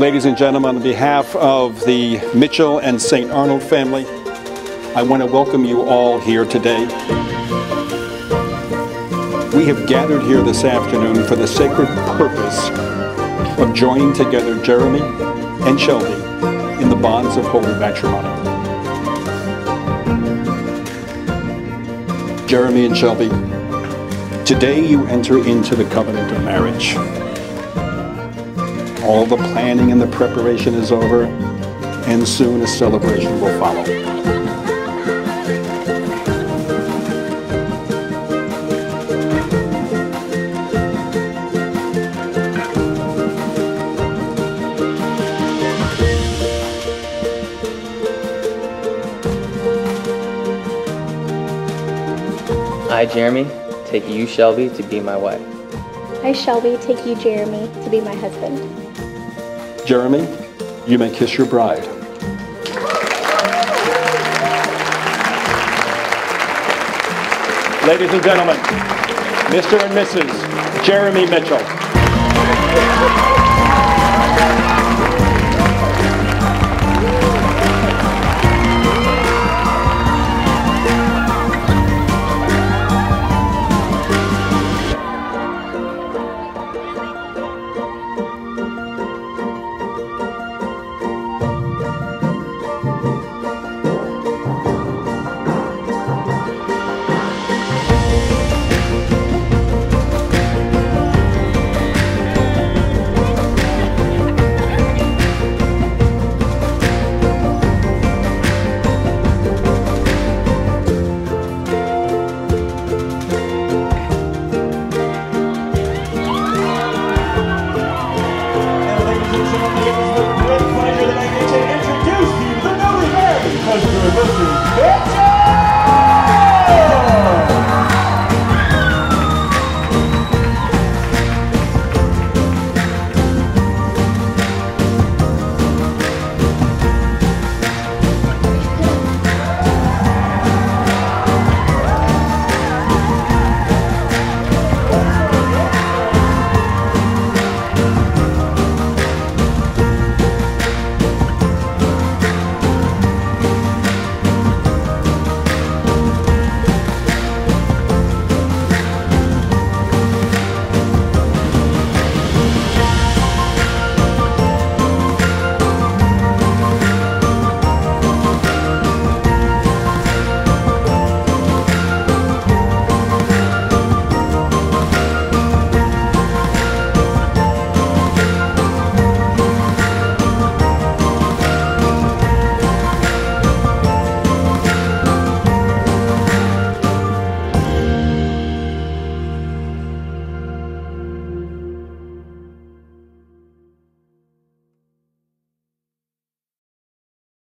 Ladies and gentlemen, on behalf of the Mitchell and St. Arnold family, I want to welcome you all here today. We have gathered here this afternoon for the sacred purpose of joining together Jeremy and Shelby in the bonds of holy matrimony. Jeremy and Shelby, today you enter into the covenant of marriage. All the planning and the preparation is over, and soon a celebration will follow. Hi, Jeremy, take you, Shelby, to be my wife. I, Shelby, take you, Jeremy, to be my husband. Jeremy, you may kiss your bride. Ladies and gentlemen, Mr. and Mrs. Jeremy Mitchell.